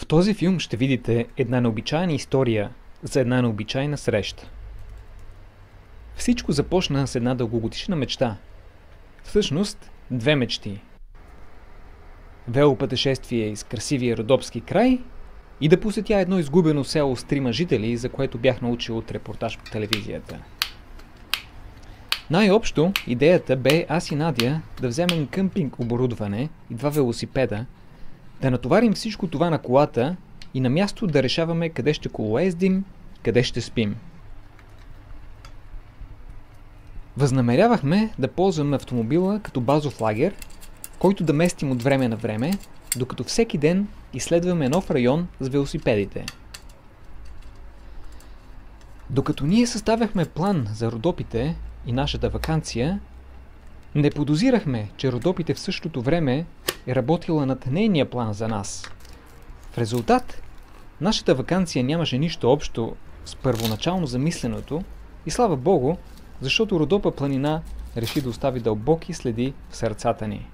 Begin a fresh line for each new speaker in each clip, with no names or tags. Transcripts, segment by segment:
В този филм ще видите една необичайна история за една необичайна среща. Всичко започна с една дългогодишна мечта. Всъщност, две мечти. Велопътешествие из красивия Родопски край и да посетя едно изгубено село с трима жители, за което бях научил от репортаж по телевизията. Най-общо, идеята бе аз и Надя да вземем къмпинг оборудване и два велосипеда, да натоварим всичко това на колата и на място да решаваме къде ще колоездим, къде ще спим. Възнамерявахме да ползваме автомобила като базов лагер, който да местим от време на време, докато всеки ден изследваме нов район с велосипедите. Докато ние съставяхме план за Родопите и нашата вакансия, не подозирахме, че Родопите в същото време е работила над нейния план за нас. В резултат, нашата вакансия нямаше нищо общо с първоначално замисленото и слава Богу, защото Родопа планина реши да остави дълбоки следи в сърцата ни.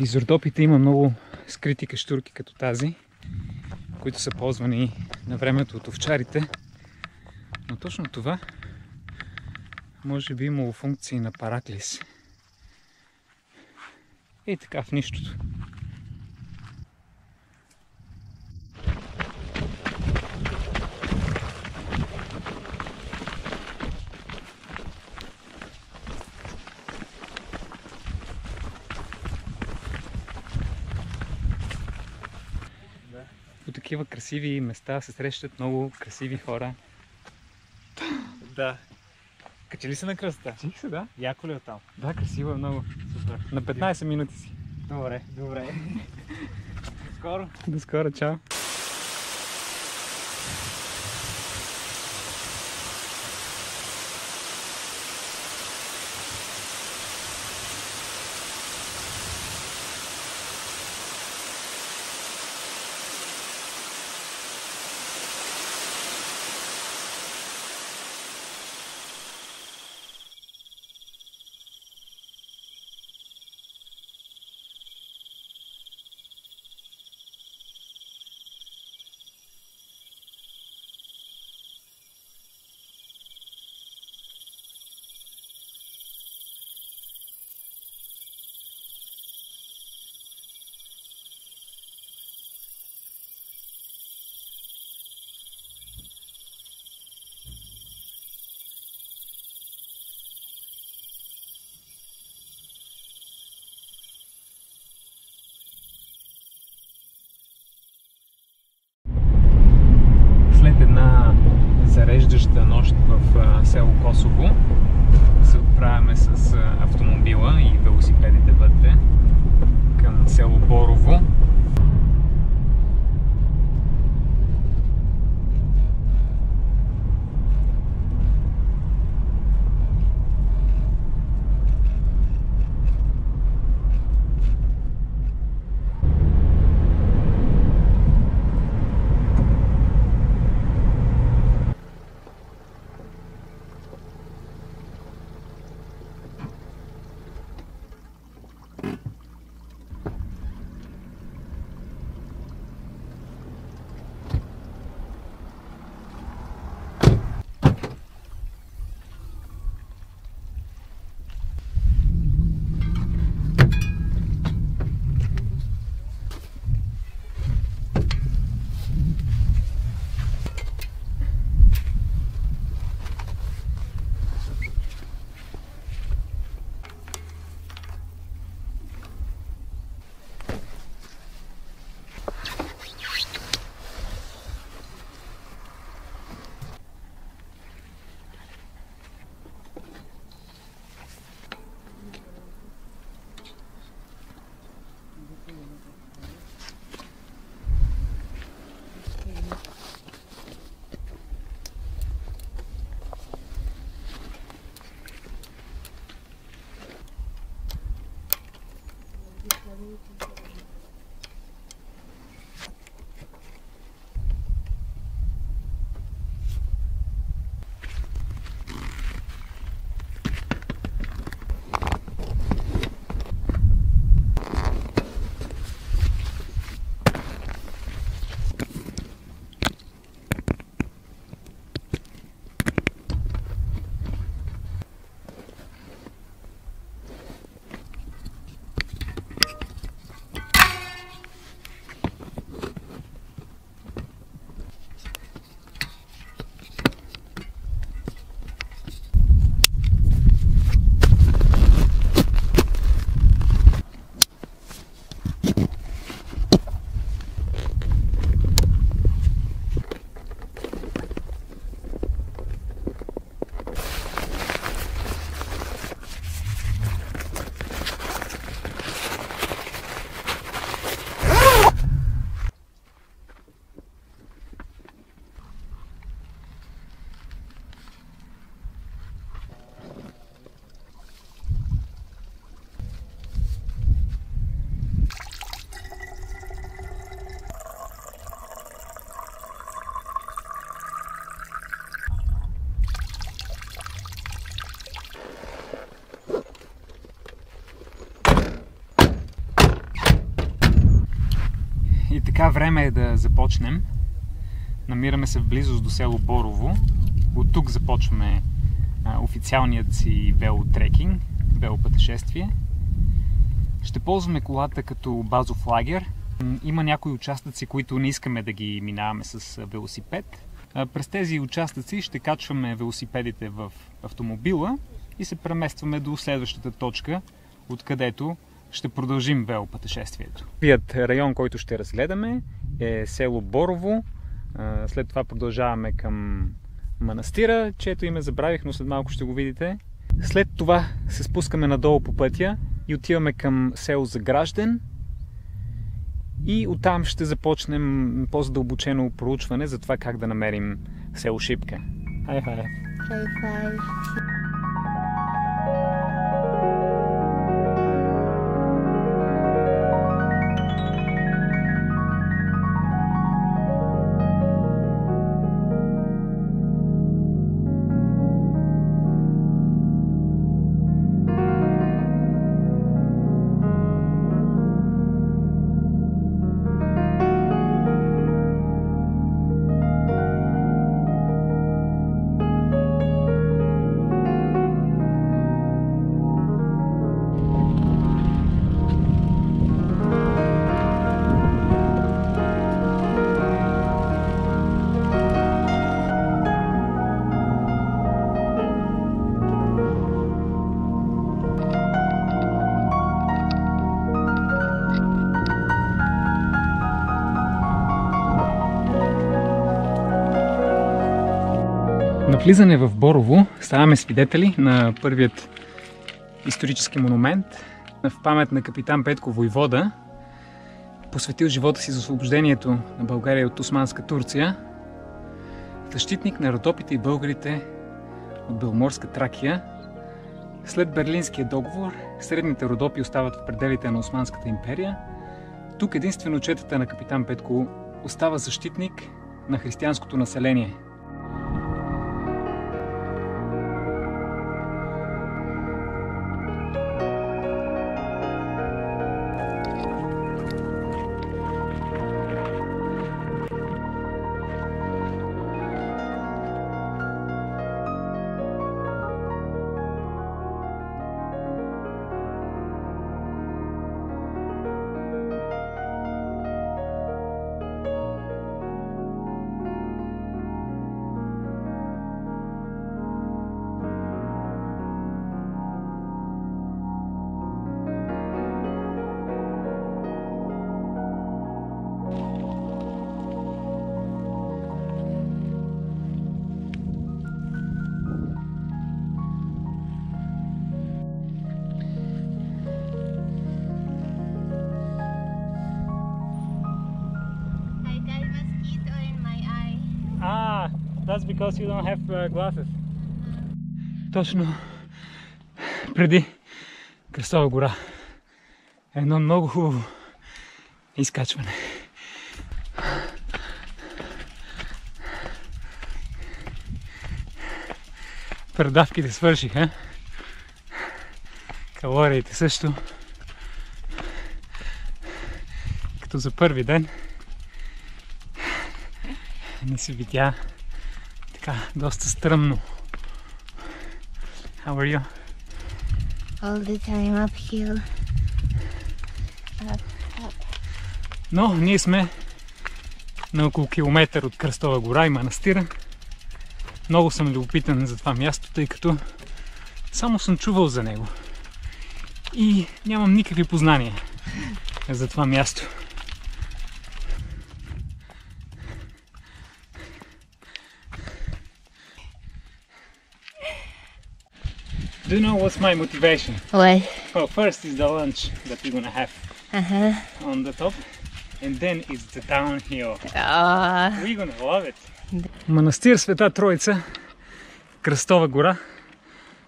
Из Родопите има много скрити каштурки като тази, които са ползвани на времето от овчарите. Но точно това може би имало функции на параклис. И така в нищото.
по такива красиви места се срещат много красиви хора.
Да. Качи ли се на кръста?
Чих се, да?
Яко ли е там?
Да, красиво е много.
Супер.
На 15 минути си.
Добре, добре. Скоро.
До скоро, чао. Време е да започнем. Намираме се в близост до село Борово. От тук започваме официалният си велотрекинг, велопътешествие. Ще ползваме колата като базов лагер. Има някои участъци, които не искаме да ги минаваме с велосипед. През тези участъци ще качваме велосипедите в автомобила и се преместваме до следващата точка, откъдето ще продължим велопътешествието. Пият район, който ще разгледаме е село Борово. След това продължаваме към манастира, чието име забравих, но след малко ще го видите. След това се спускаме надолу по пътя и отиваме към село Загражден. И оттам ще започнем по-задълбочено проучване за това как да намерим село Шипка. Хай, хай! Влизане в Борово ставаме свидетели на първият исторически монумент в памет на капитан Петко Войвода, посветил живота си за освобождението на България от Османска Турция, защитник на родопите и българите от Белморска Тракия. След Берлинския договор, средните родопи остават в пределите на Османската империя. Тук единствено четата на капитан Петко остава защитник на християнското население – because you don't have uh, glasses. Точно преди Кръстова гора. Едно много хубаво изкачване. Предавките свършиха. Калориите също. Като за първи ден не се видя така доста стръмно. How are you?
All the time uphill.
Но ние сме на около километър от Кръстова гора и манастира. Много съм любопитен за това място, тъй като само съм чувал за него. И нямам никакви познания за това място. Do you know what's my motivation?
What?
Well, first is the lunch that we're gonna have
Uh huh.
on the top, and then it's the downhill.
Ah.
We're gonna love it. Манастир Света Троица, Кръстова гора.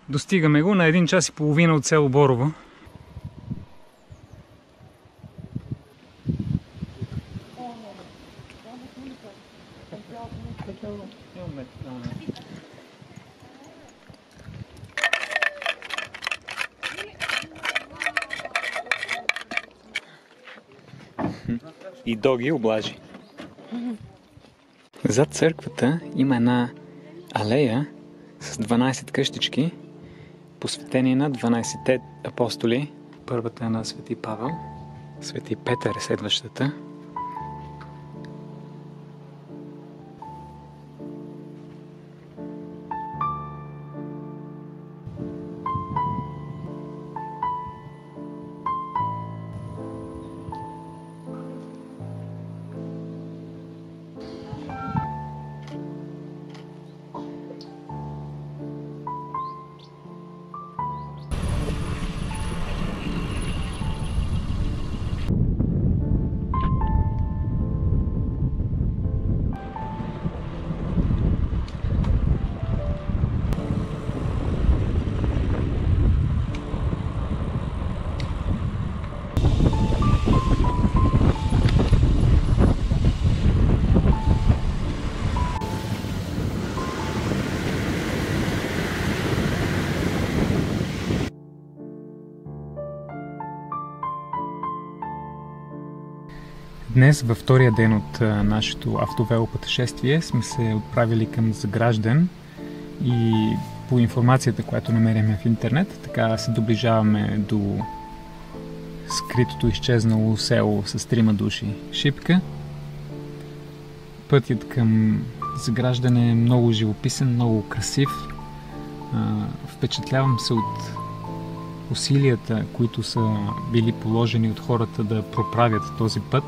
Достигаме го на 1 час и половина от село Борово. И доги облажи. Зад църквата има една алея с 12 къщички, посветени на 12-те апостоли. Първата е на Свети Павел, Свети Петър е следващата.
Днес, във втория ден от а, нашето автовело пътешествие, сме се отправили към Загражден и по информацията, която намеряме в интернет, така се доближаваме до скритото изчезнало село с трима души Шипка. Пътят към Заграждане е много живописен, много красив. А, впечатлявам се от усилията, които са били положени от хората да проправят този път.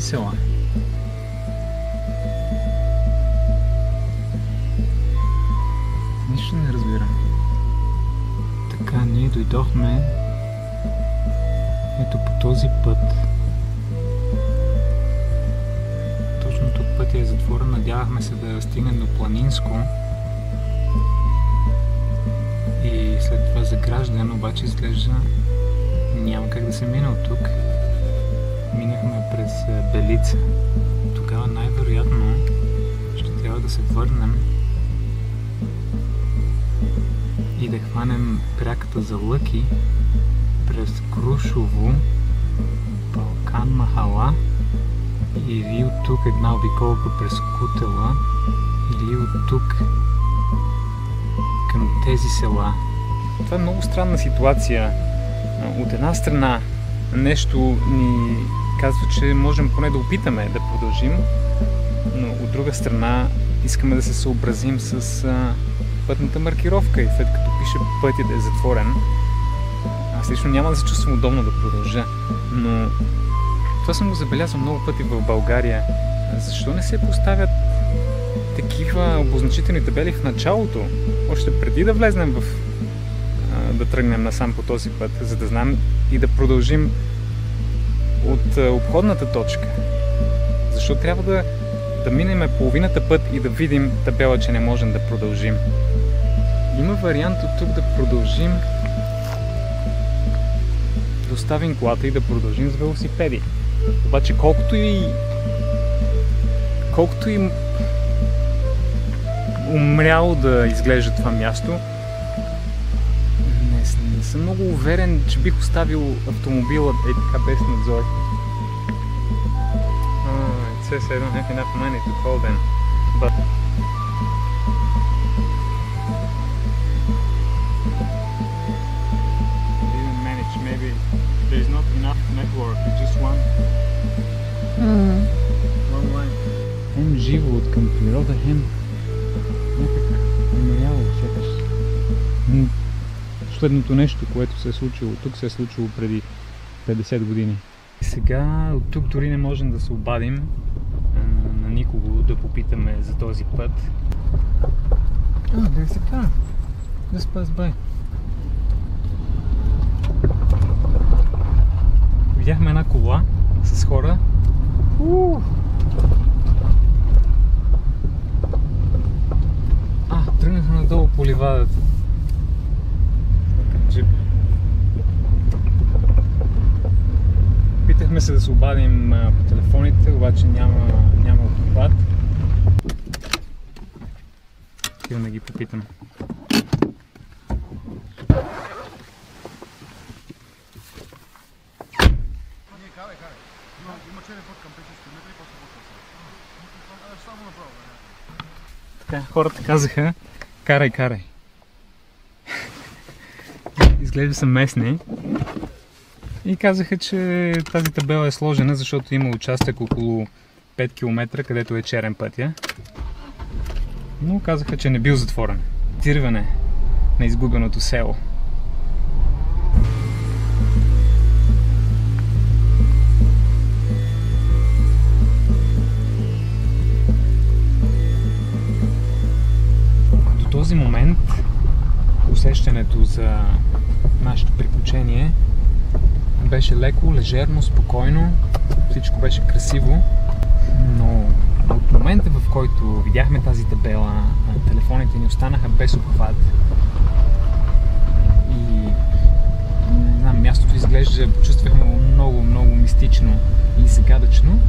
Села? Нищо не разбирам. Така, ние дойдохме ето по този път. Точно тук пътя е затворен. Надявахме се да стигнем до Планинско. Белица. Тогава най-вероятно ще трябва да се върнем и да хванем пряката за Лъки през Крушово, Балкан Махала или от тук една обиколка през Кутела или от тук към тези села.
Това е много странна ситуация. От една страна нещо ни казва, че можем поне да опитаме да продължим, но от друга страна искаме да се съобразим с а, пътната маркировка. И след като пише пътя да е затворен, аз лично няма да се чувствам удобно да продължа, но това съм го забелязал много пъти в България. Защо не се поставят такива обозначителни табели в началото, още преди да влезнем в да тръгнем насам по този път, за да знам и да продължим от а, обходната точка. Защо трябва да, да минем половината път и да видим табела, че не можем да продължим? Има вариант от тук да продължим да оставим колата и да продължим с велосипеди. Обаче колкото и колкото и умряло да изглежда това място, съм много уверен, че бих оставил автомобила е така без надзор. Oh, it says I don't have enough money to call them. But didn't manage. Maybe there's not enough network. It's just one
Hmm.
one line.
Хем живо от към природа, хем някак Последното нещо, което се е случило тук, се е случило преди 50 години.
Сега от тук дори не можем да се обадим а, на никого да попитаме за този път.
А, да се така. Да спас бай.
Видяхме една кола с хора.
Уу!
А, тръгнахме надолу по ливадата. Към джип. Питахме се да се обадим по телефоните, обаче няма, няма обхват. Отивам да ги попитам. Хората казаха, карай, карай. Изглежда са местни. И казаха, че тази табела е сложена, защото има участък около 5 км, където е черен пътя. Но казаха, че не бил затворен. Тирване на изгубеното село. До този момент усещането за нашето приключение беше леко, лежерно, спокойно, всичко беше красиво, но от момента в който видяхме тази табела, телефоните ни останаха без обхват и не знам, мястото изглежда, почувствахме много, много мистично и загадъчно.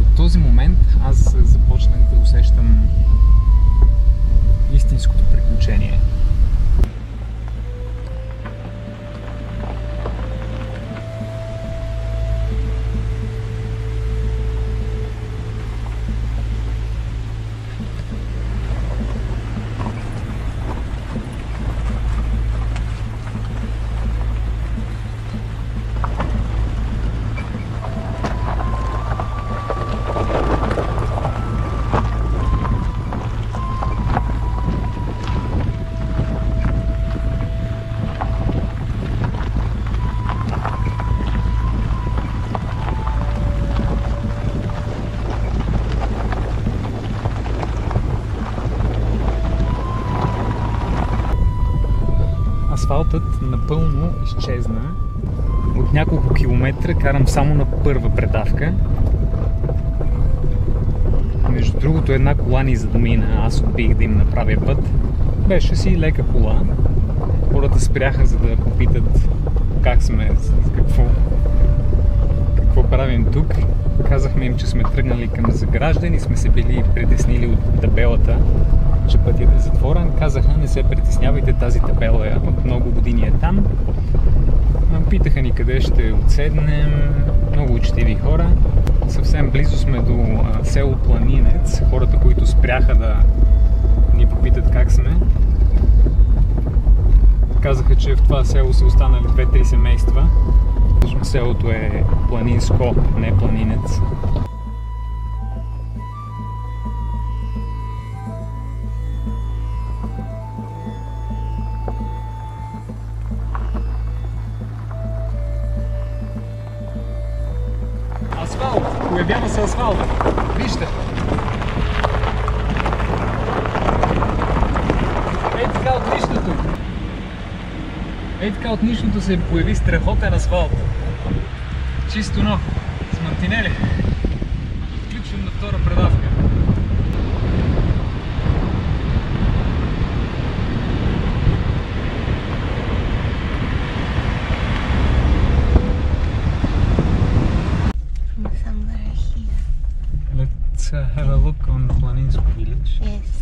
От този момент аз започнах да усещам истинското приключение. Асфалтът напълно изчезна. От няколко километра карам само на първа предавка. Между другото една кола ни задмина, аз отбих да им направя път. Беше си лека кола. Хората спряха за да попитат как сме, какво, какво правим тук. Казахме им, че сме тръгнали към Загражден и сме се били притеснили от табелата че пътят е затворен. Казаха, не се притеснявайте, тази табела е от много години е там. Питаха ни къде ще отседнем, много учтиви хора. Съвсем близо сме до село Планинец. Хората, които спряха да ни попитат как сме, казаха, че в това село са останали две-три семейства. Селото е планинско, не планинец. Нищото се появи страхотен асфалт. Чисто нов. С мантинели. Включвам на втора предавка.
somewhere here.
Let's uh, have a look on Planinsko village.
Yes.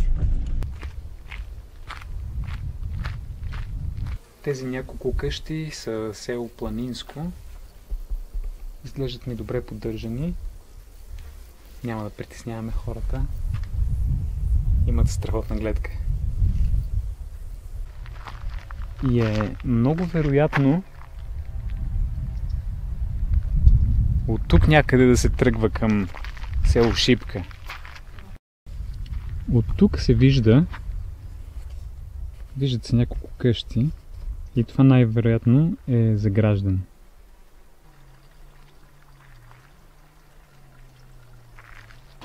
Тези няколко къщи са село Планинско. Изглеждат ми добре поддържани. Няма да притесняваме хората. Имат страхотна гледка. И е много вероятно от тук някъде да се тръгва към село Шипка. От тук се вижда виждат се няколко къщи и това най-вероятно е заграждан.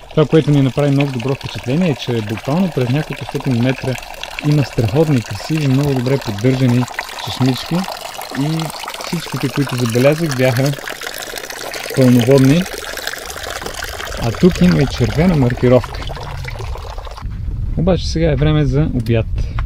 Това, което ми направи много добро впечатление е, че буквално през няколко стотин метра има страхотни, красиви, много добре поддържани чешмички и всичките, които забелязах, бяха пълноводни. А тук има и червена маркировка. Обаче сега е време за обяд.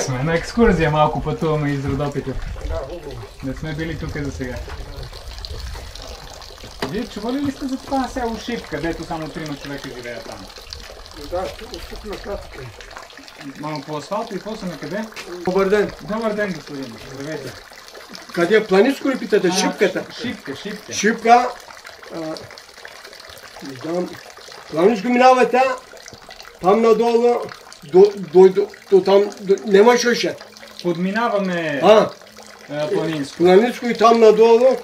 Сме. На екскурзия малко пътуваме из Родопите. Не сме били тук за сега. Вие чували ли сте за това село Шип, където само трима човека живеят там?
Да, тук, тук на кратко.
Малко по асфалта и после на къде?
Добър ден.
Добър ден, господин. Здравейте.
Къде е планинско ли питате?
А,
Шипката.
Шипка, шипка.
Шипка. А, не знам. Планинско минавате. Там надолу. До, до, до, до там. До, нямаш още.
Подминаваме
А,
а, планинско.
планинско и там надолу.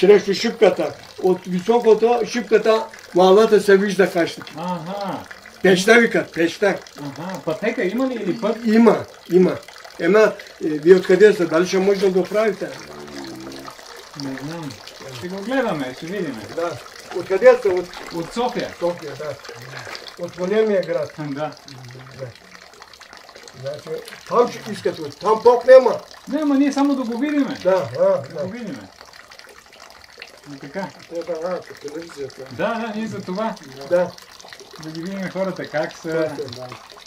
Срещу шипката. От високото шипката малата се вижда кащата.
Ага,
Пеща викат, пеща.
ага. Пътека има ли или път?
Има, има. Ема, е, вие откъде сте? Дали ще може да го правите?
Не знам. Ще го гледаме, ще видим.
Да. Откъде сте? От
От София.
София, да. От големия град.
Да.
Значи, там ще искате, там Бог няма.
Не, ама ние само да го видиме.
Да, а,
Да
да.
го видиме. И така.
Те да, по телевизията.
Да, да, ние за това.
Да.
Да ги видим хората как са.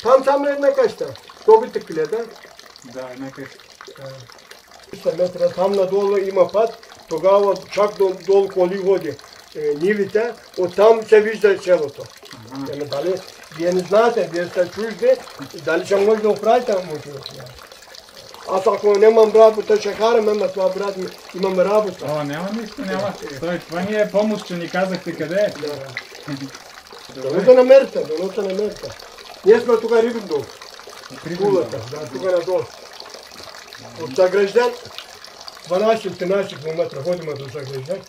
Там само една къща. Добите клета.
Да, една къща.
300 метра там надолу има път. Тогава чак до, долу коли ходи. Е, нивите, оттам се вижда селото. Ема дали, вие не знаете, вие сте чужди, дали ще може да оправите мотивът. Аз ако нямам работа, ще карам, ама това брат ми, имам работа.
О, няма нищо, няма. Той, това ни е помощ, че ни казахте къде е.
Дано да намерите, дано да намерите. Ние сме тук Рибендол, кулата, да, тук надолу. От Загражден, 12-13 км ходим до Загражден.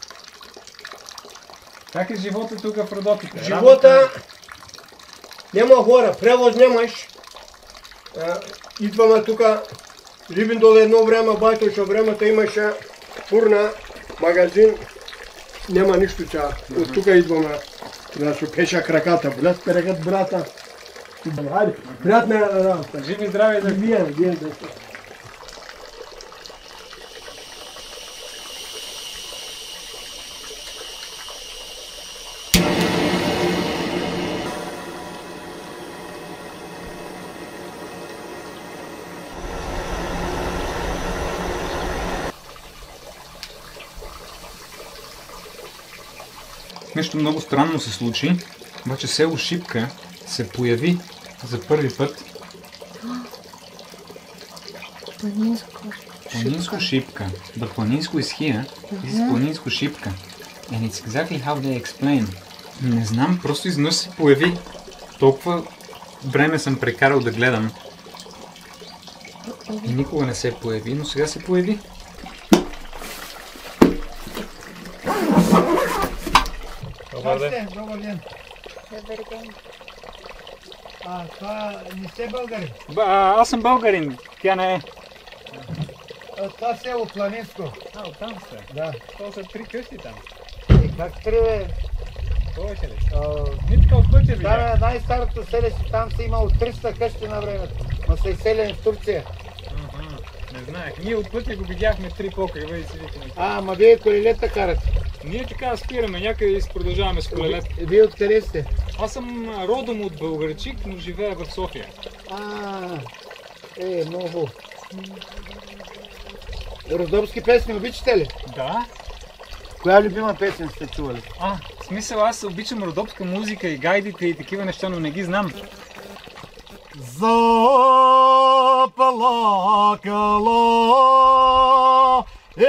Как е живота тук в Родопите?
Живота няма хора, превоз нямаш. А, Идваме тук, Рибендол едно време, байтоше времето имаше фурна, магазин, няма нищо сега. От тук идваме, се пеша краката, блед кракат брата. Хайде, приятна работа.
Живи здрави да
Вие, вие да сте.
Нещо много странно се случи. Обаче село Шипка се появи за първи път.
Планинско.
Планинско Шипка. The Планинско is here. This is Планинско Шипка. And it's exactly how they explain. Не знам, просто изведнъж се появи. Толкова време съм прекарал да гледам. И никога не се появи, но сега се появи.
Как сте? Добър ден. А, това не сте българи.
аз съм българин, тя не е.
А, това село Планинско.
А, оттам сте.
Да.
То са три къщи там.
И как тръгва?
Повече ли?
А,
Нито от пътя
Там е най-старото селище, там са имало 300 къщи на времето. Ма са изселени в Турция.
Не знаех. Ние от пътя го видяхме три покрива и си викаме.
А, ма вие колелета карате.
Ние така спираме някъде и продължаваме с колелет.
Вие откъде сте?
Аз съм родом от Българчик, но живея в София.
А, е, много. Родопски песни обичате ли?
Да?
Коя любима песен сте чували?
А, в смисъл аз обичам родопска музика и гайдите и такива неща, но не ги знам.
Заплакала е,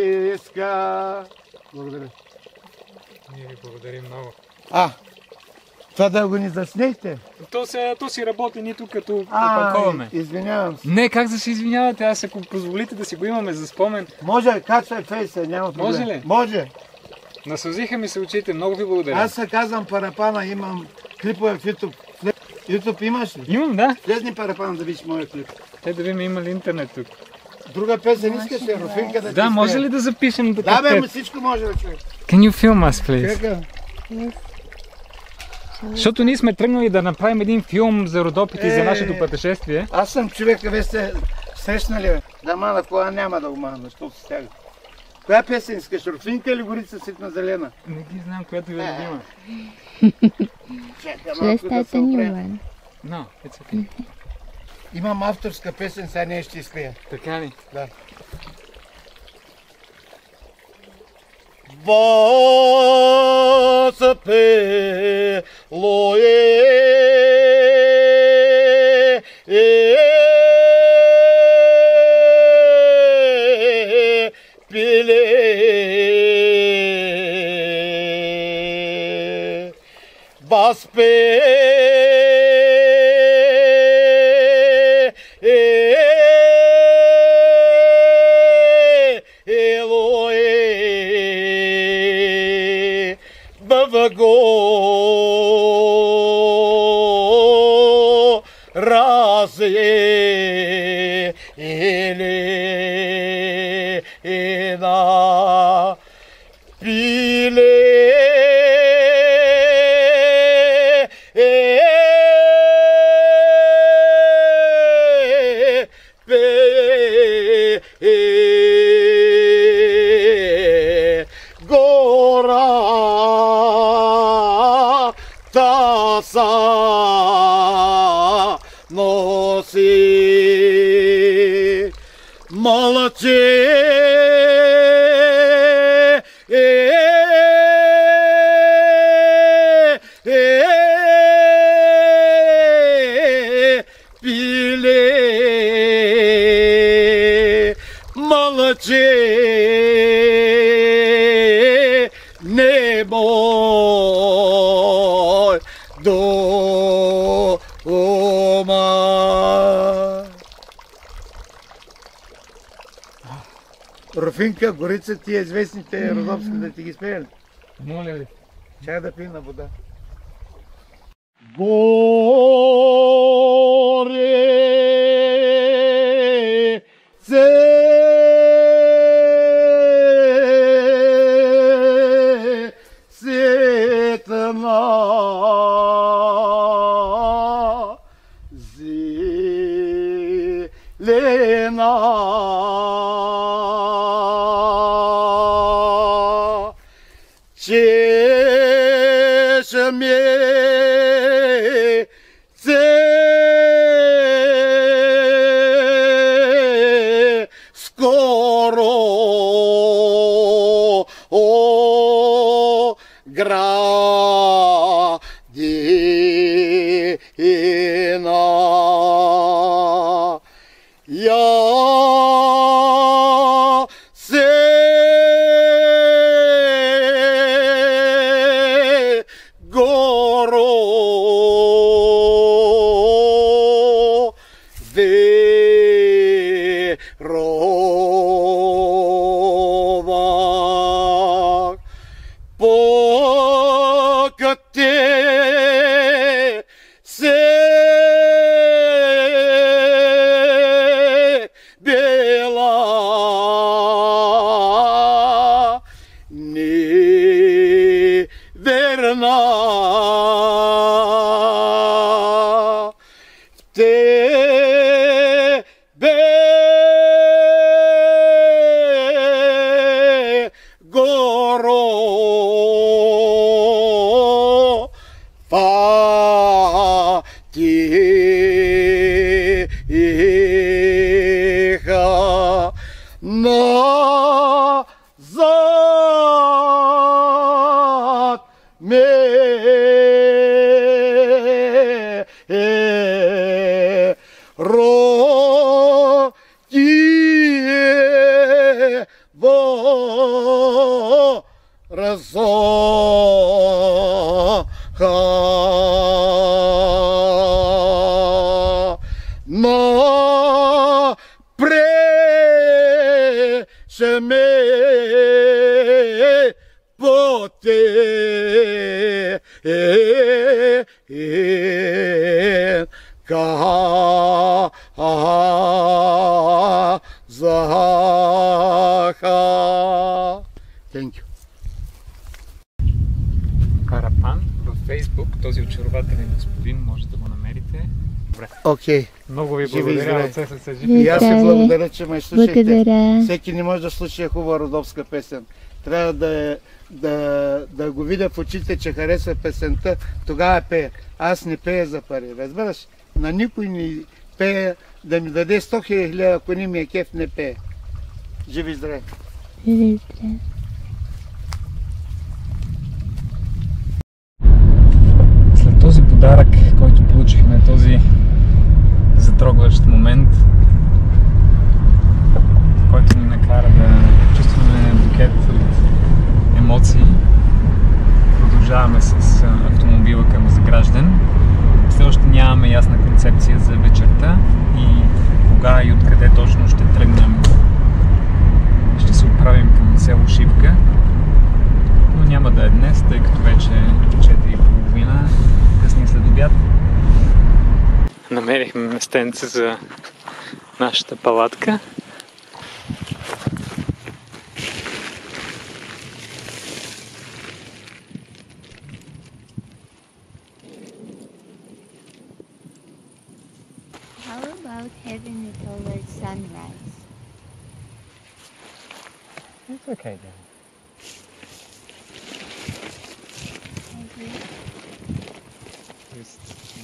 грешка. Благодаря.
Ние ви благодарим много.
А, това да го ни заснехте?
То, се, то си работи, ние тук като
А,
опаковаме.
извинявам се.
Не, как да се извинявате, аз ако позволите да си го имаме за спомен.
Може, качвай фейса, няма проблем.
Може ли?
Може.
Насълзиха ми се очите, много ви благодаря.
Аз се казвам Парапана, имам клипове в YouTube. YouTube имаш ли?
Имам, да.
Влезни Парапана да видиш моя клип.
Те да видим има ли интернет тук.
Друга песен искаш ли? Руфинка да ти
Да, може ли да запишем до
Да, бе, всичко може да човек.
Can you film us, please?
Чека.
Защото ние сме тръгнали да направим един филм за Родопите и за
Е.
нашето пътешествие.
Аз съм човека, вие сте срещнали, бе. Да мана кола няма да го мана, защото се стяга. Коя песен искаш? Руфинка или Горица ситна зелена?
Не ги знам, която ви е любима.
Чакай малко да се
стате ни,
опре.
Иван.
No, it's okay.
Имам авторска песен, сега не ще изпея.
Така ли?
Да. Възпелое е пиле Възпе razı ile ina bile Gora Malatya. Руфинка, Горица, тия известните родопски да ти ги спеят.
Моля ли?
Чай да пина вода. Горе Окей.
Много ви
Живи
благодаря от все сърце.
И аз ви благодаря, че ме слушахте.
Благодаря.
Всеки не може да слуша хубава родовска песен. Трябва да, да, да го видя в очите, че харесва песента, тогава пее. Аз не пея за пари, разбираш? На никой не пея да ми даде 100 хиляди, ако не ми е кеф, не пее. Живи и здрави!
Живи здраве.
След този подарък, който получихме, този затрогващ момент, който ни накара да чувстваме букет от емоции, продължаваме с автомобила към Загражден. Все още нямаме ясна концепция за вечерта и кога и откъде точно ще тръгнем. Ще се отправим към село Шипка, но няма да е днес, тъй като вече е 4.30, късния след обяд. Намерихме местенце за нашата палатка.
How about having it towards sunrise?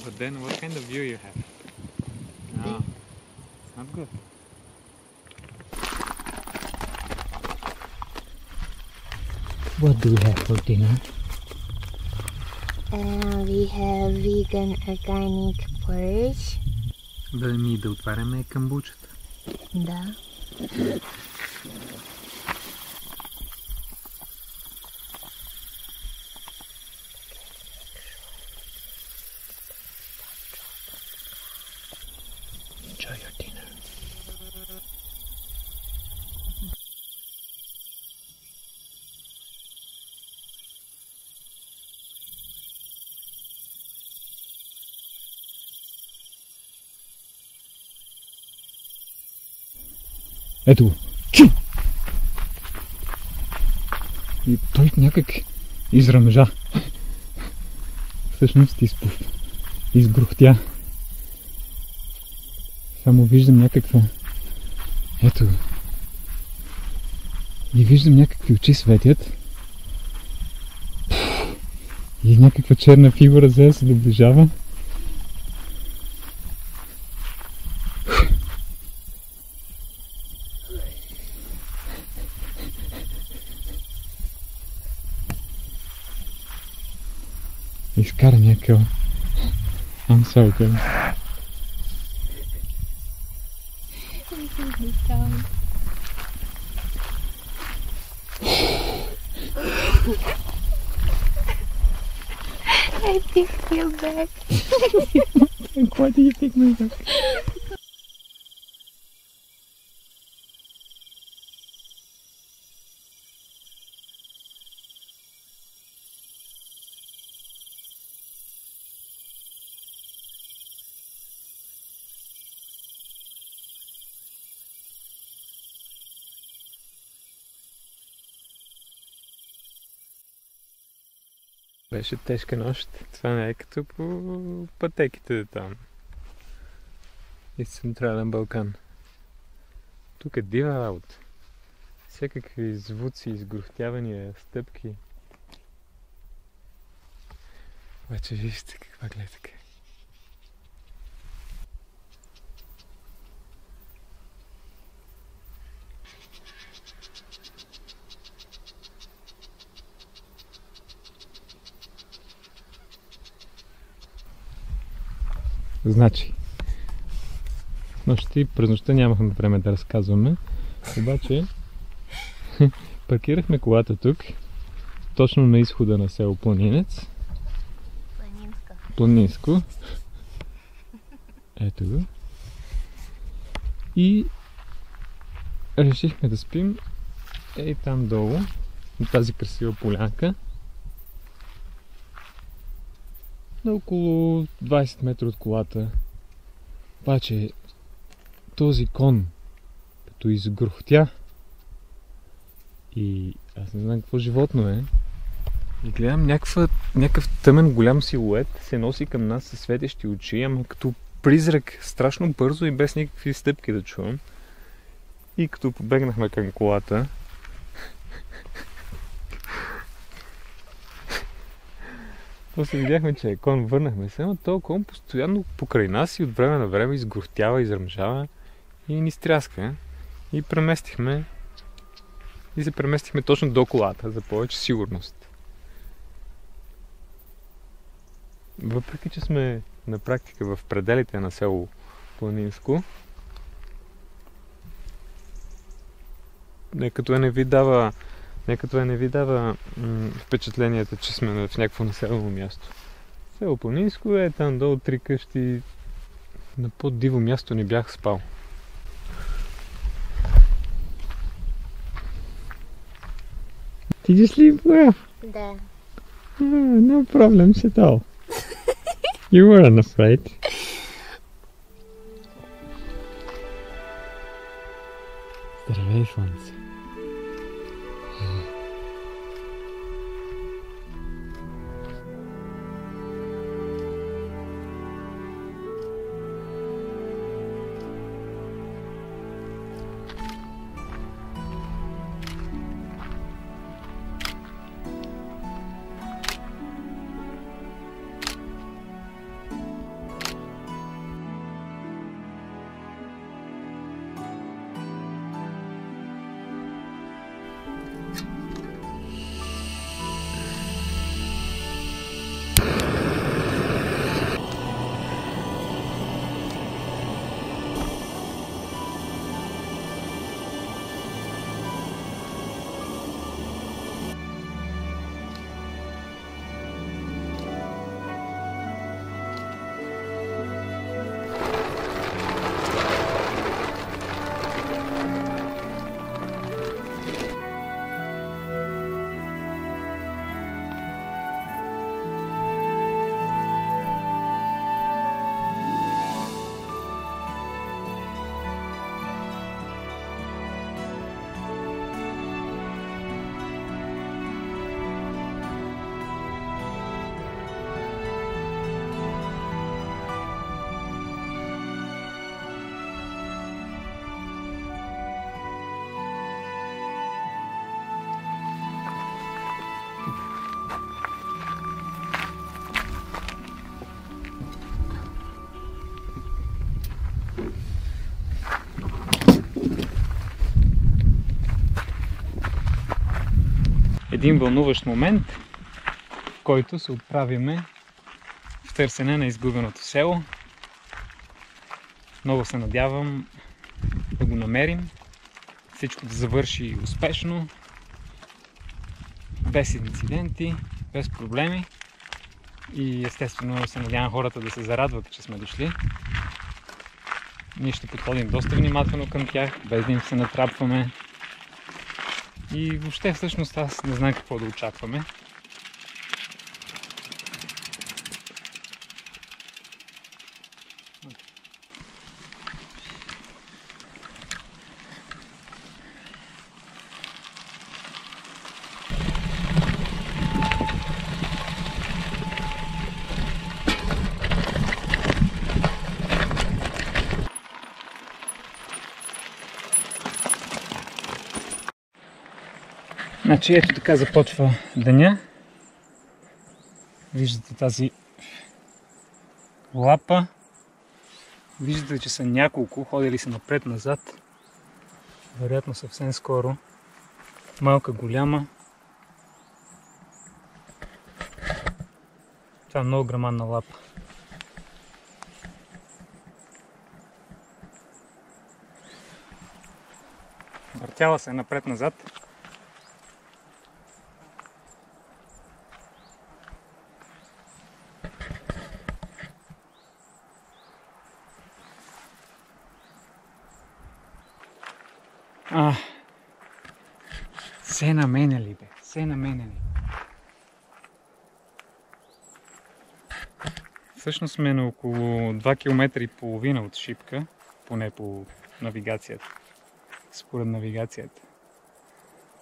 It's okay then. But then what kind of view you have? No, it's not good.
What do we have for dinner?
Uh, we have vegan organic porridge.
Да ми да отваряме камбучата.
Да.
Ето го. Чу! И той някак изръмжа. Всъщност изпув. Избрухтя. Само виждам някаква... Ето го. И виждам някакви очи светят. И някаква черна фигура за се доближава.
cutting it, girl. I'm sorry, girl.
Беше тежка нощ. Това не е като по пътеките там. И Централен Балкан. Тук е дива работа. Всякакви звуци, изгрохтявания, стъпки. Обаче вижте каква гледка.
Значи, нощи, през нощта нямахме време да разказваме, обаче паркирахме колата тук, точно на изхода на село Планинец,
Планинска.
Планинско. Ето го. И решихме да спим ей там долу, на тази красива полянка. На около 20 метра от колата. Обаче този кон, като изгрохтя и аз не знам какво животно е, и гледам някаква, някакъв тъмен голям силует се носи към нас със светещи очи, ама като призрак, страшно бързо и без никакви стъпки да чувам. И като побегнахме към колата, после видяхме, че е кон, върнахме се, но този кон постоянно покрай нас и от време на време изгрохтява, изръмжава и ни стряска. И преместихме и се преместихме точно до колата за повече сигурност. Въпреки, че сме на практика в пределите на село Планинско, нека това не ви дава, нека това не ви дава м- впечатлението, че сме в някакво населено място. Село Планинско е там долу три къщи. На по-диво място не бях спал. Did you sleep well?
Да.
Ah, no problems at all. you weren't afraid. Здравей, Слънце.
Един вълнуващ момент, в който се отправяме
в търсене на изгубеното село. Много се надявам да го намерим. Всичко да завърши успешно, без инциденти, без проблеми. И естествено се надявам хората да се зарадват, че сме дошли. Ние ще подходим доста внимателно към тях, без да им се натрапваме. И въобще всъщност аз не знам какво да очакваме. Значи ето така започва деня. Виждате тази лапа. Виждате, че са няколко, ходили са напред-назад. Вероятно съвсем скоро. Малка, голяма. Това е много грамадна лапа. Въртяла се напред-назад. А, се на мене ли бе? Се на мене ли? Всъщност сме на около 2 км и половина от Шипка, поне по навигацията, според навигацията.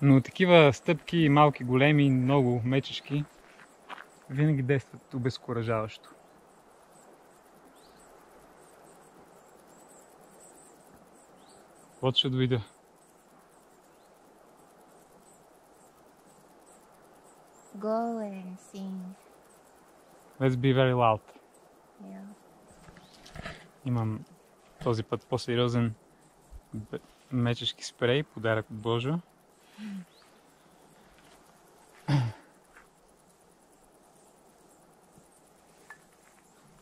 Но такива стъпки, малки, големи, много мечешки, винаги действат обезкуражаващо. Should we do?
Go and sing.
Let's be very loud. Имам този път по-сериозен мечешки спрей, подарък от Божо.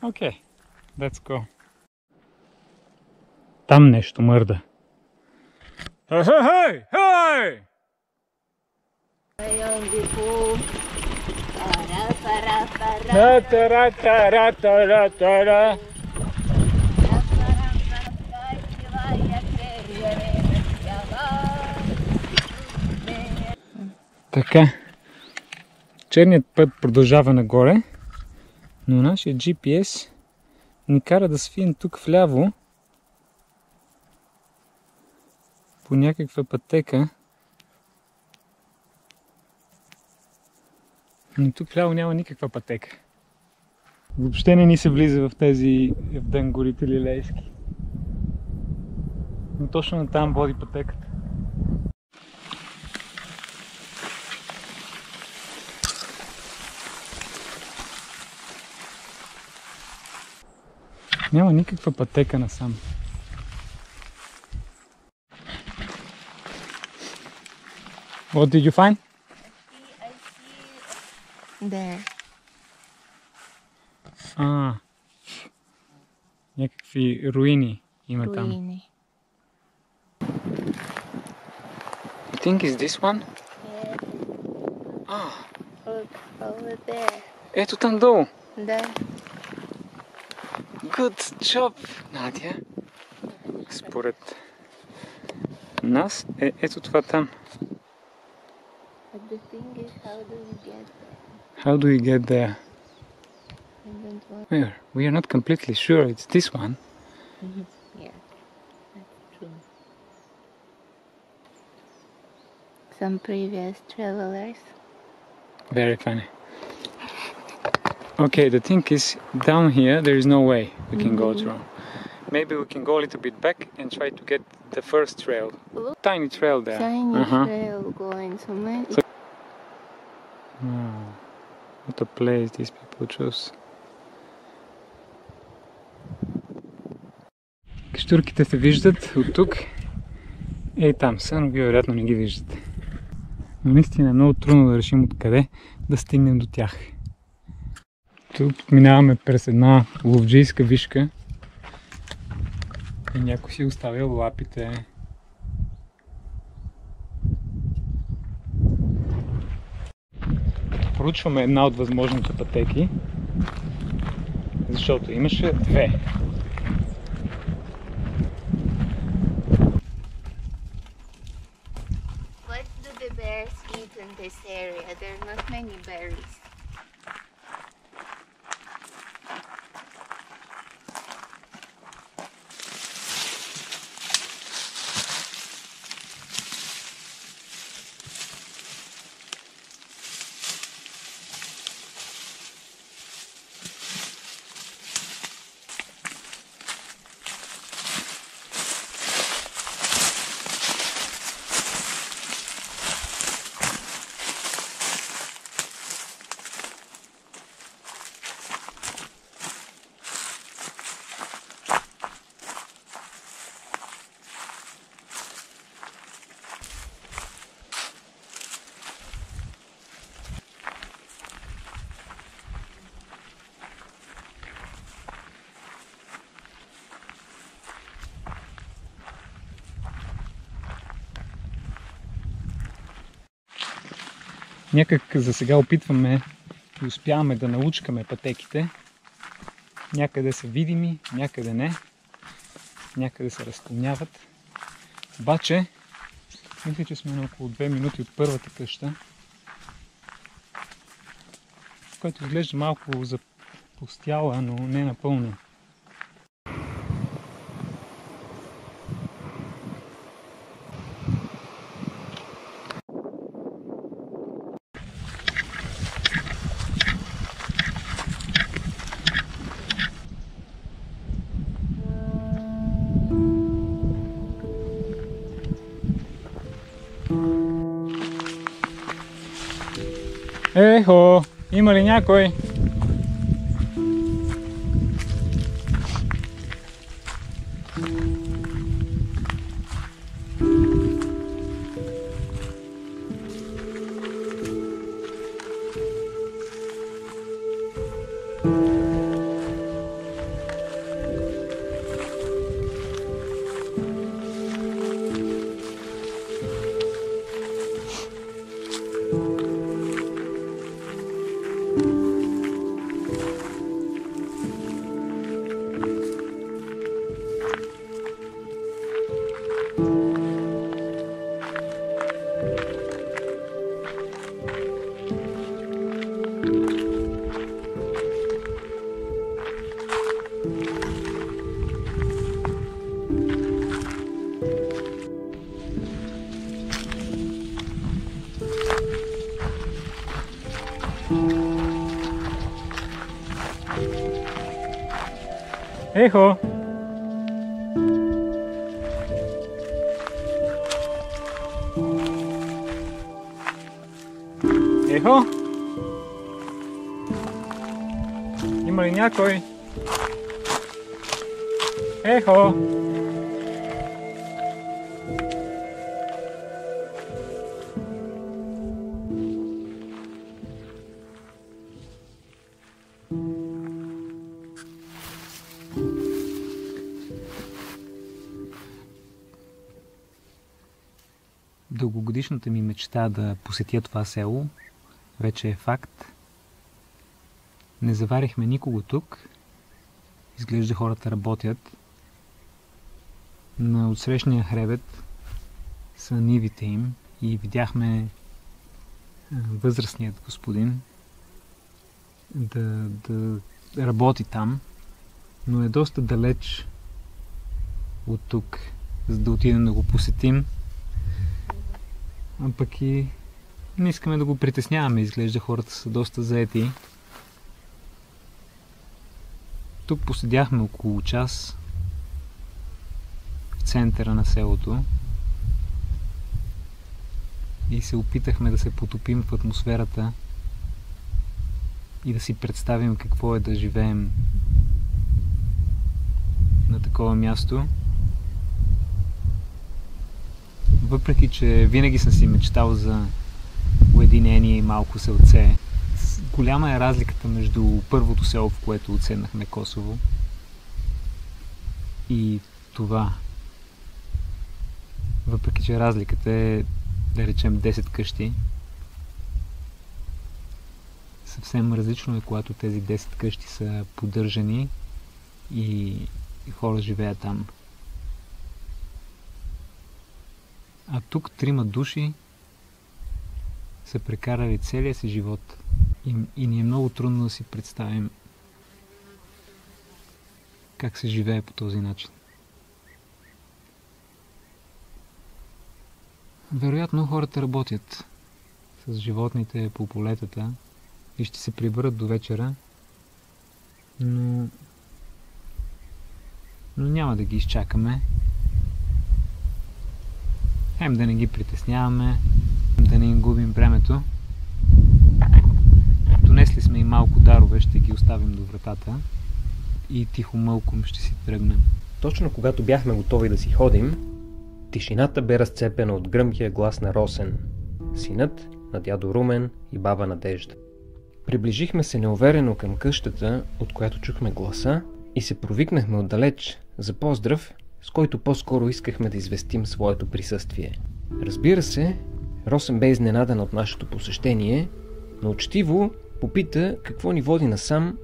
Окей, okay, let's go. Там нещо мърда. Хей, хей, хей! Така. Черният път продължава нагоре, но нашия GPS ни кара да свием тук вляво по някаква пътека. Но тук вляво няма никаква пътека. Въобще не ни се влиза в тези Евден лилейски. Но точно на там води пътеката. Няма никаква пътека насам. What did you find?
There.
А, някакви руини има там.
Ruiny.
You think is this one?
Yeah.
А,
Look over there.
ето там долу.
There.
Good job, Надя. Според нас е ето това там.
But the thing is, how do we get there?
How do we get there?
I don't want.
Where? We are not completely sure it's this one. Mm-hmm.
Yeah, that's true. Some previous travelers.
Very funny. Okay, the thing is, down here there is no way we can go mm-hmm. through. Maybe we can go a little bit back and try to get the first trail.
Look.
Tiny trail there.
Tiny
Uh-huh.
trail going so many.
Hmm. What a place these people chose. Каштурките се виждат от тук. Ей там са, но вие вероятно не ги виждате. Но наистина е много трудно да решим откъде да стигнем до тях. Тук минаваме през една ловджийска вишка и някой си оставил лапите. Проучваме една от възможните пътеки, защото имаше две.
What do the bears eat in this area? There are not many berries.
Някак за сега опитваме и успяваме да научкаме пътеките. Някъде са видими, някъде не. Някъде се разклоняват. Обаче, мисля, че сме на около 2 минути от първата къща, която изглежда малко запустяла, но не напълно. Има ли някой? Дългогодишната ми мечта да посетя това село вече е факт. Не заварихме никого тук. Изглежда хората работят. На отсрещния хребет са нивите им и видяхме възрастният господин да, да работи там, но е доста далеч от тук, за да отидем да го посетим. А пък и не искаме да го притесняваме. Изглежда хората са доста заети. Тук поседяхме около час в центъра на селото и се опитахме да се потопим в атмосферата и да си представим какво е да живеем на такова място. Въпреки, че винаги съм си мечтал за уединение и малко селце, голяма е разликата между първото село, в което отседнахме Косово и това. Въпреки, че разликата е, да речем, 10 къщи, съвсем различно е, когато тези 10 къщи са поддържани и хора живеят там. А тук трима души са прекарали целия си живот и, и ни е много трудно да си представим как се живее по този начин. Вероятно хората работят с животните по полетата и ще се прибърат до вечера, но, но няма да ги изчакаме. Хем да не ги притесняваме, да не им губим времето. Донесли сме и малко дарове, ще ги оставим до вратата и тихо мълком ще си тръгнем.
Точно когато бяхме готови да си ходим, тишината бе разцепена от гръмкия глас на Росен, синът на дядо Румен и баба Надежда. Приближихме се неуверено към къщата, от която чухме гласа и се провикнахме отдалеч за поздрав, с който по-скоро искахме да известим своето присъствие. Разбира се, Росен бе изненадан от нашето посещение, но учтиво попита какво ни води насам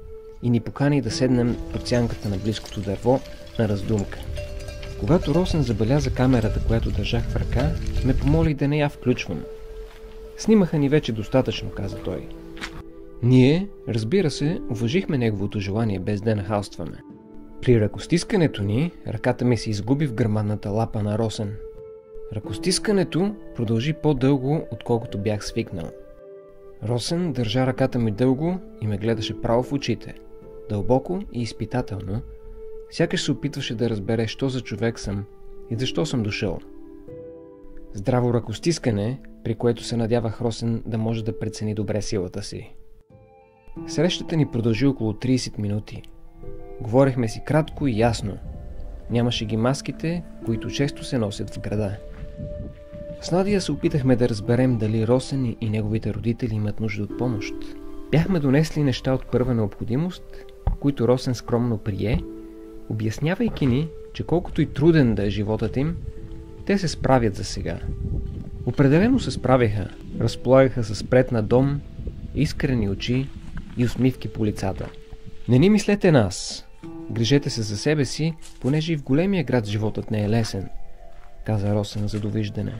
и ни покани да седнем под сянката на близкото дърво на раздумка. Когато Росен забеляза камерата, която държах в ръка, ме помоли да не я включвам. Снимаха ни вече достатъчно, каза той. Ние, разбира се, уважихме неговото желание без да нахалстваме. При ръкостискането ни, ръката ми се изгуби в гърмадната лапа на Росен. Ръкостискането продължи по-дълго, отколкото бях свикнал. Росен държа ръката ми дълго и ме гледаше право в очите. Дълбоко и изпитателно, сякаш се опитваше да разбере, що за човек съм и защо съм дошъл. Здраво ръкостискане, при което се надявах Росен да може да прецени добре силата си. Срещата ни продължи около 30 минути. Говорихме си кратко и ясно. Нямаше ги маските, които често се носят в града. С Надия се опитахме да разберем дали Росен и неговите родители имат нужда от помощ. Бяхме донесли неща от първа необходимост, които Росен скромно прие, обяснявайки ни, че колкото и труден да е животът им, те се справят за сега. Определено се справяха, разполагаха с на дом, искрени очи и усмивки по лицата. Не ни мислете нас. Грижете се за себе си, понеже и в големия град животът не е лесен, каза Росен за довиждане.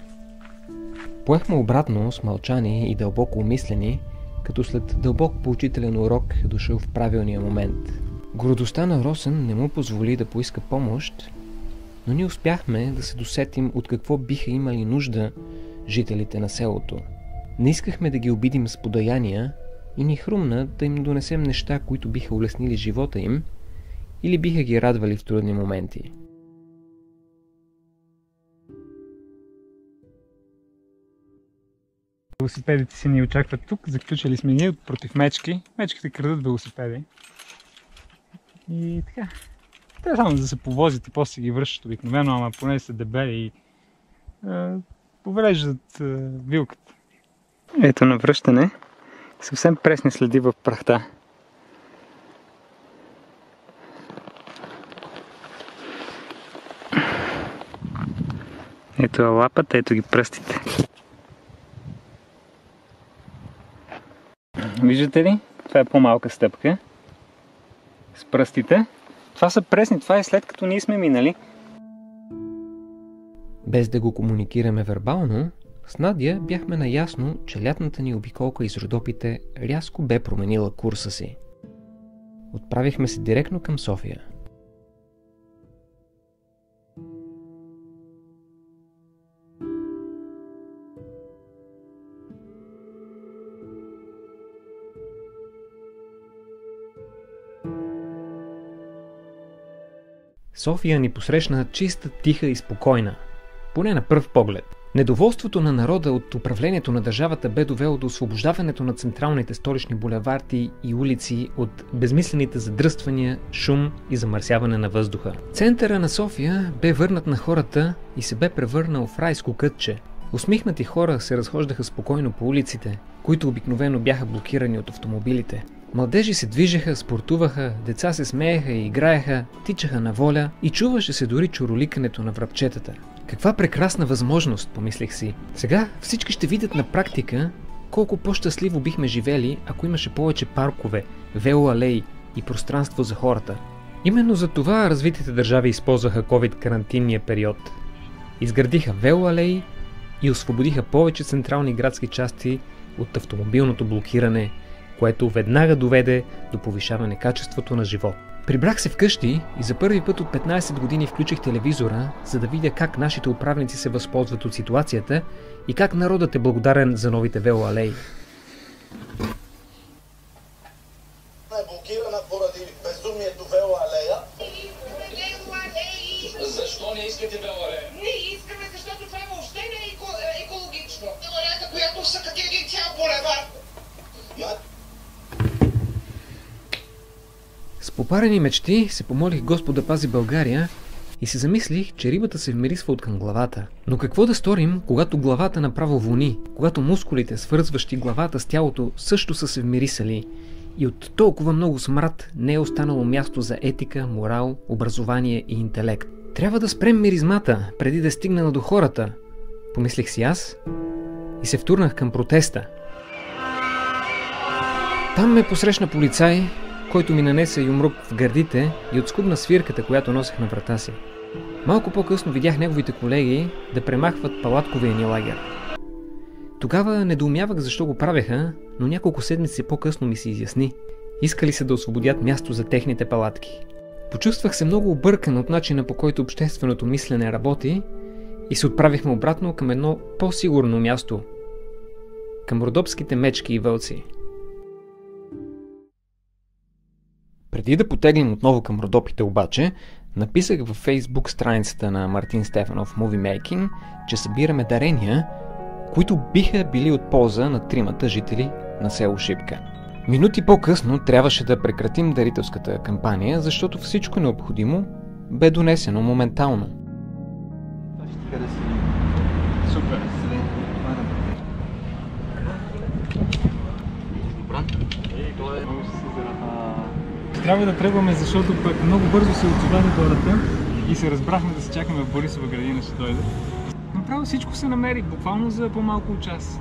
Поехме обратно с мълчани и дълбоко умислени, като след дълбок поучителен урок е дошъл в правилния момент. Гордостта на Росен не му позволи да поиска помощ, но ние успяхме да се досетим от какво биха имали нужда жителите на селото. Не искахме да ги обидим с подаяния и ни хрумна да им донесем неща, които биха улеснили живота им или биха ги радвали в трудни моменти.
Велосипедите си ни очакват тук. Заключили сме ние против мечки. Мечките крадат велосипеди. И така. Те само да се повозят и после ги връщат обикновено, ама поне са дебели и е, повреждат е, вилката. Ето на връщане. Съвсем пресни следи в прахта. Ето е лапата, ето ги пръстите. Виждате ли? Това е по-малка стъпка. С пръстите. Това са пресни, това е след като ние сме минали.
Без да го комуникираме вербално, с Надя бяхме наясно, че лятната ни обиколка из Родопите рязко бе променила курса си. Отправихме се директно към София. София ни посрещна чиста, тиха и спокойна. Поне на пръв поглед. Недоволството на народа от управлението на държавата бе довело до освобождаването на централните столични булеварди и улици от безмислените задръствания, шум и замърсяване на въздуха. Центъра на София бе върнат на хората и се бе превърнал в райско кътче. Усмихнати хора се разхождаха спокойно по улиците, които обикновено бяха блокирани от автомобилите. Младежи се движеха, спортуваха, деца се смееха и играеха, тичаха на воля и чуваше се дори чуроликането на врабчетата. Каква прекрасна възможност, помислих си. Сега всички ще видят на практика колко по-щастливо бихме живели, ако имаше повече паркове, велоалеи и пространство за хората. Именно за това развитите държави използваха COVID-карантинния период. Изградиха велоалеи и освободиха повече централни градски части от автомобилното блокиране, което веднага доведе до повишаване качеството на живот. Прибрах се вкъщи и за първи път от 15 години включих телевизора, за да видя как нашите управници се възползват от ситуацията и как народът е благодарен за новите велоалеи.
е блокирана поради безумието Вела алея.
Защо не искате беларе?
Не искаме, защото това въобще не е еко, екологично. Алеята, която са като един цял булевар.
С попарени мечти се помолих Господ да пази България и се замислих, че рибата се вмирисва от към главата. Но какво да сторим, когато главата направо вони, когато мускулите, свързващи главата с тялото, също са се вмирисали и от толкова много смрад не е останало място за етика, морал, образование и интелект. Трябва да спрем миризмата, преди да стигна до хората, помислих си аз и се втурнах към протеста. Там ме посрещна полицай, който ми нанесе юмрук в гърдите и отскубна свирката, която носех на врата си. Малко по-късно видях неговите колеги да премахват палатковия ни лагер. Тогава недоумявах защо го правеха, но няколко седмици по-късно ми се изясни. Искали се да освободят място за техните палатки. Почувствах се много объркан от начина по който общественото мислене работи и се отправихме обратно към едно по-сигурно място. Към родопските мечки и вълци. Преди да потеглим отново към Родопите обаче, написах във фейсбук страницата на Мартин Стефанов Movie Making, че събираме дарения, които биха били от полза на тримата жители на село Шипка. Минути по-късно трябваше да прекратим дарителската кампания, защото всичко необходимо бе донесено моментално.
Супер.
Трябва да тръгваме, защото пък много бързо се отзоваха хората и се разбрахме да се чакаме в Борисова градина ще дойде. Направо всичко се намери, буквално за по-малко от час.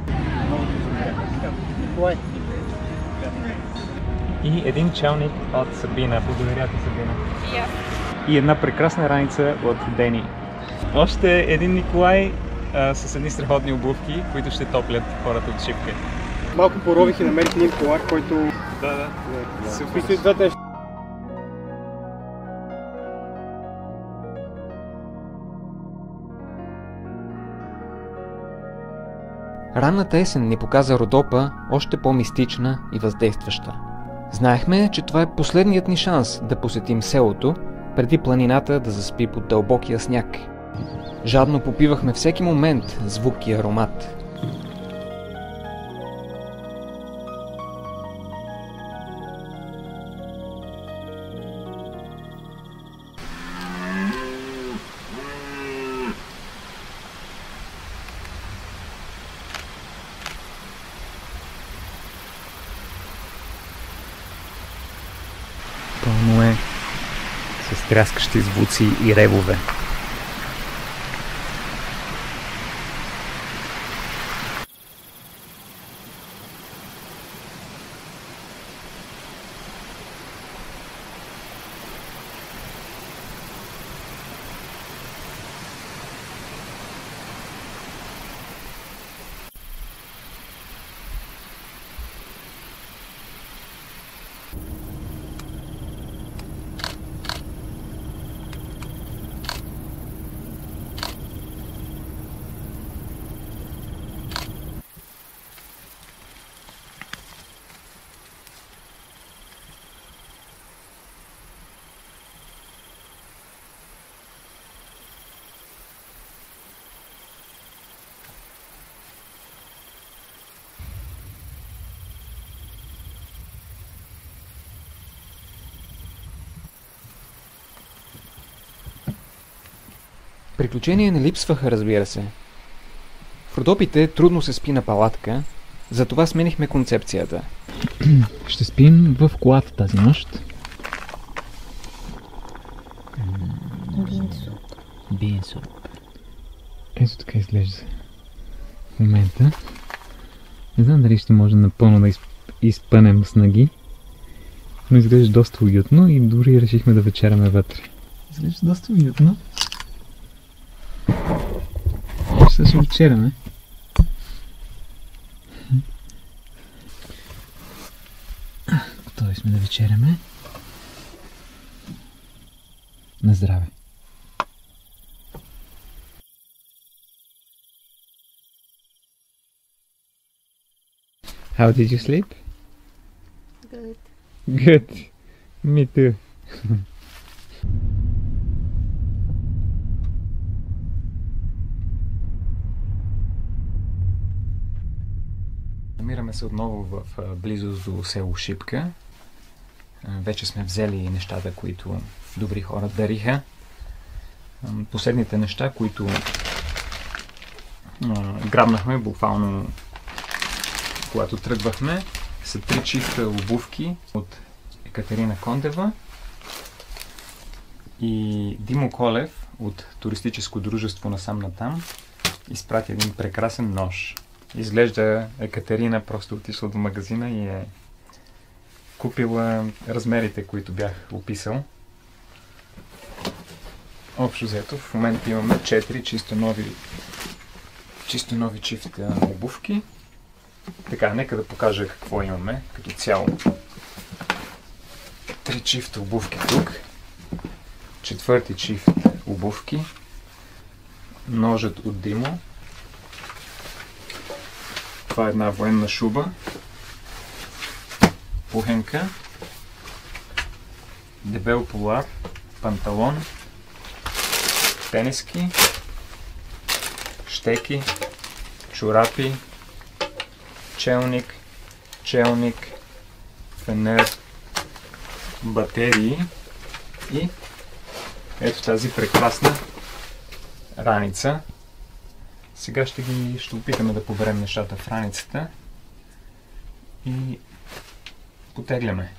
И един челник от Сабина. Благодаря ти, Сабина. И една прекрасна раница от Дени. Още един Николай а, с едни страхотни обувки, които ще топлят хората от Шипка.
Малко порових и намерих един колар, който
Да, да.
се вписва и двете неща.
Ранната есен ни показа Родопа още по-мистична и въздействаща. Знаехме, че това е последният ни шанс да посетим селото, преди планината да заспи под дълбокия сняг. Жадно попивахме всеки момент звук и аромат. Тряскащи звуци и ревове. Приключения не липсваха, разбира се. В
Родопите трудно се спи на палатка, затова сменихме концепцията.
Ще спим в колата тази нощ. Бин суп. Ето така изглежда в момента. Не знам дали ще може напълно да изп... изпънем с ноги, но изглежда доста уютно и дори решихме да вечераме вътре. Изглежда доста уютно. Ще се вечераме. Готови сме да вечеряме. На здраве! How did you sleep?
Good.
Good. Me too.
Намираме се отново в близост до село Шипка. Вече сме взели нещата, които добри хора дариха. Последните неща, които грабнахме буквално когато тръгвахме, са три чифта обувки от Екатерина Кондева и Димо Колев от туристическо дружество насам натам изпрати един прекрасен нож. Изглежда Екатерина просто отишла до магазина и е купила размерите, които бях описал. Общо взето, в момента имаме 4 чисто нови, чисто нови чифта обувки. Така, нека да покажа какво имаме като цяло. Три чифта обувки тук. Четвърти чифт обувки. Ножът от Димо. Това е една военна шуба. Пухенка. Дебел полар. Панталон. Тениски. Щеки. Чорапи челник, челник, фенер, батерии и ето тази прекрасна раница. Сега ще ги ще опитаме да поберем нещата в раницата и потегляме.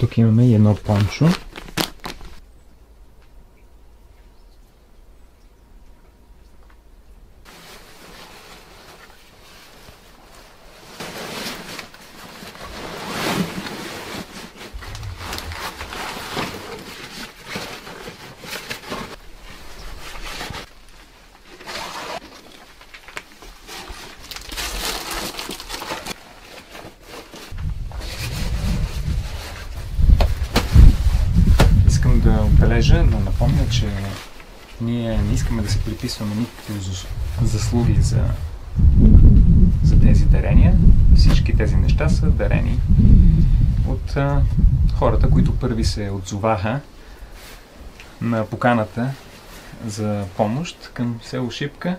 Тук имаме едно пончо.
Искам да отбележа, да напомня, че ние не искаме да се приписваме никакви зас- заслуги за, за тези дарения. Всички тези неща са дарени от а, хората, които първи се отзоваха на поканата за помощ към село Шипка.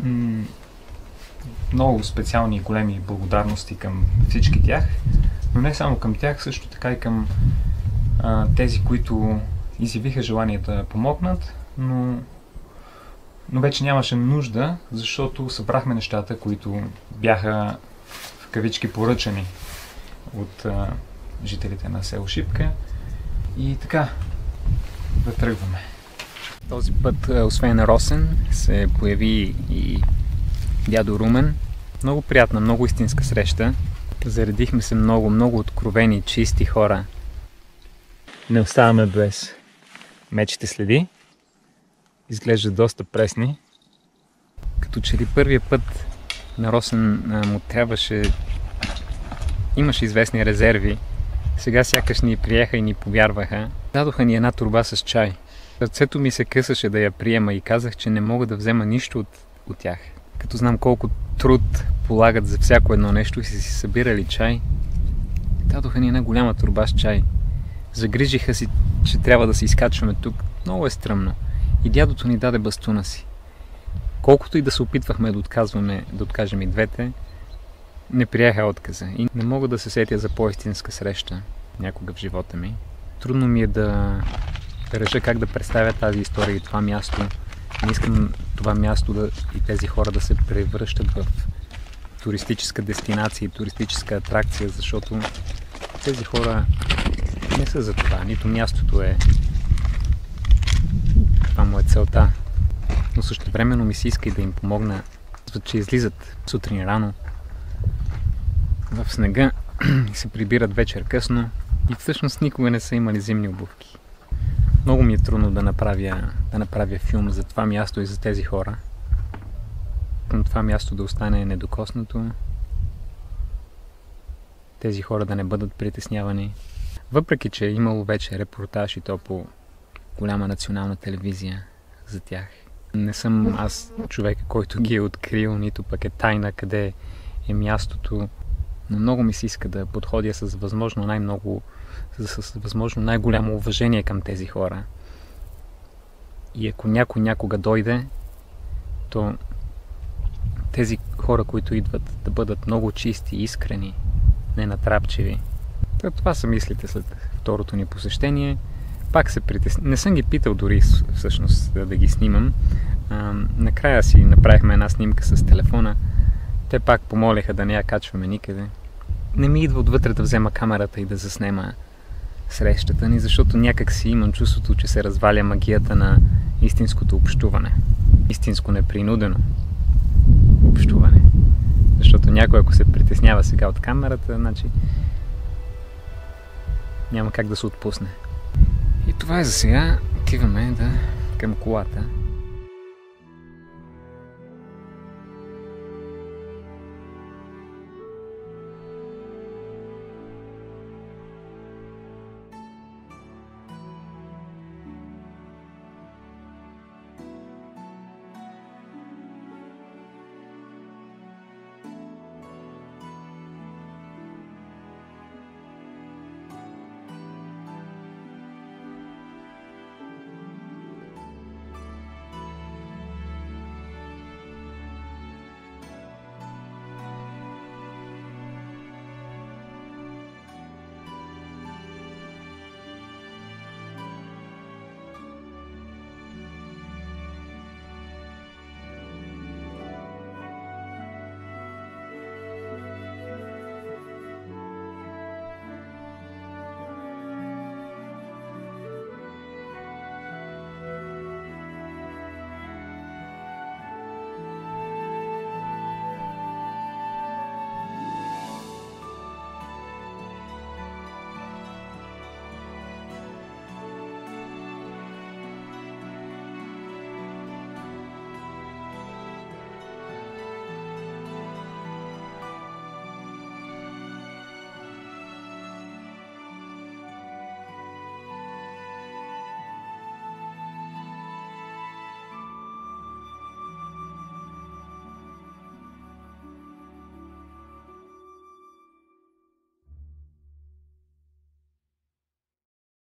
М, много специални и големи благодарности към всички тях, но не само към тях, също така и към а, тези, които изявиха желание да помогнат, но, но вече нямаше нужда, защото събрахме нещата, които бяха в кавички поръчани от а, жителите на село Шипка. И така, да тръгваме.
Този път, а, освен Росен, се появи и дядо Румен. Много приятна, много истинска среща. Заредихме се много, много откровени, чисти хора. Не оставаме без мечите следи. Изглежда доста пресни. Като че ли първия път на Росен му трябваше... Имаше известни резерви. Сега сякаш ни приеха и ни повярваха. Дадоха ни една турба с чай. Сърцето ми се късаше да я приема и казах, че не мога да взема нищо от, от тях. Като знам колко труд полагат за всяко едно нещо и са си събирали чай. Дадоха ни една голяма турба с чай. Загрижиха си, че трябва да се изкачваме тук. Много е стръмно. И дядото ни даде бастуна си. Колкото и да се опитвахме да отказваме, да откажем и двете, не приеха отказа. И не мога да се сетя за по-истинска среща някога в живота ми. Трудно ми е да, реша как да представя тази история и това място Не искам това място да, и тези хора да се превръщат в туристическа дестинация и туристическа атракция, защото тези хора не са за това. Нито мястото е това му е целта. Но също времено ми се иска и да им помогна, че излизат сутрин рано в снега и се прибират вечер късно и всъщност никога не са имали зимни обувки. Много ми е трудно да направя, да направя филм за това място и за тези хора. Към това място да остане недокоснато, тези хора да не бъдат притеснявани. Въпреки, че е имало вече репортаж и то по голяма национална телевизия за тях. Не съм аз човека, който ги е открил, нито пък е тайна къде е мястото. Но много ми се иска да подходя с възможно най-много, с възможно най-голямо уважение към тези хора. И ако някой някога дойде, то тези хора, които идват да бъдат много чисти, искрени, не натрапчиви. Това са мислите след второто ни посещение. Пак се притесня. Не съм ги питал дори всъщност да, да ги снимам. А, накрая си направихме една снимка с телефона. Те пак помолиха да не я качваме никъде. Не ми идва отвътре да взема камерата и да заснема срещата ни, защото някак си имам чувството, че се разваля магията на истинското общуване. Истинско непринудено общуване. Защото някой, ако се притеснява сега от камерата, значи няма как да се отпусне. И това е за сега. Отиваме да, към колата.